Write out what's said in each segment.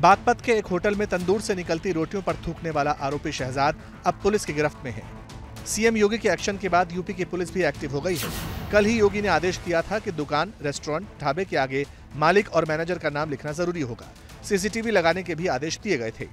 बागपत के एक होटल में तंदूर से निकलती रोटियों पर थूकने वाला आरोपी शहजाद अब पुलिस की गिरफ्त में है। सीएम योगी के एक्शन के बाद यूपी की पुलिस भी एक्टिव हो गई है। कल ही योगी ने आदेश दिया था कि दुकान, रेस्टोरेंट, ढाबे के आगे मालिक और मैनेजर का नाम लिखना ज़रूरी होगा। सीसीटीवी लगाने के भी आदेश दिए गए थे।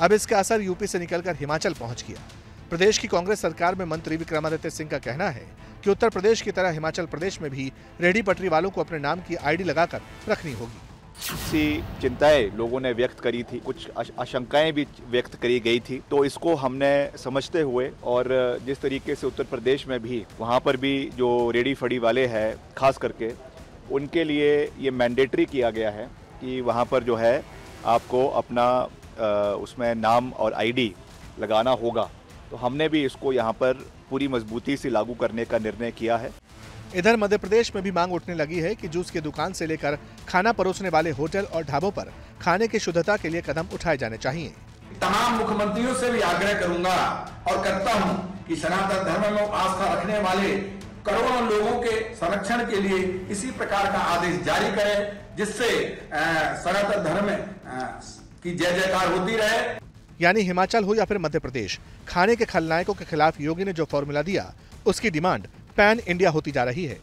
अब इसका असर यूपी से निकलकर हिमाचल पहुँच गया। प्रदेश की कांग्रेस सरकार में मंत्री विक्रमादित्य सिंह का कहना है कि उत्तर प्रदेश की तरह हिमाचल प्रदेश में भी रेडी पटरी वालों को अपने नाम की आईडी लगाकर रखनी होगी। सी चिंताएँ लोगों ने व्यक्त करी थी, कुछ आशंकाएँ भी व्यक्त करी गई थी। तो इसको हमने समझते हुए और जिस तरीके से उत्तर प्रदेश में भी, वहाँ पर भी जो रेडी फड़ी वाले हैं, खास करके, उनके लिए ये मैंडेटरी किया गया है कि वहाँ पर जो है, आपको अपना उसमें नाम और आईडी लगाना होगा। तो हमने भी इसको यहाँ पर पूरी मजबूती से लागू करने का निर्णय किया है। इधर मध्य प्रदेश में भी मांग उठने लगी है कि जूस की दुकान से लेकर खाना परोसने वाले होटल और ढाबों पर खाने की शुद्धता के लिए कदम उठाए जाने चाहिए। तमाम मुख्यमंत्रियों से भी आग्रह करूँगा और करता हूँ कि सनातन धर्म में आस्था रखने वाले करोड़ों लोगों के संरक्षण के लिए इसी प्रकार का आदेश जारी करें जिससे सनातन धर्म की जय जयकार होती रहे। यानी हिमाचल हो या फिर मध्य प्रदेश खाने के खलनायकों के खिलाफ योगी ने जो फॉर्मूला दिया उसकी डिमांड पैन इंडिया होती जा रही है।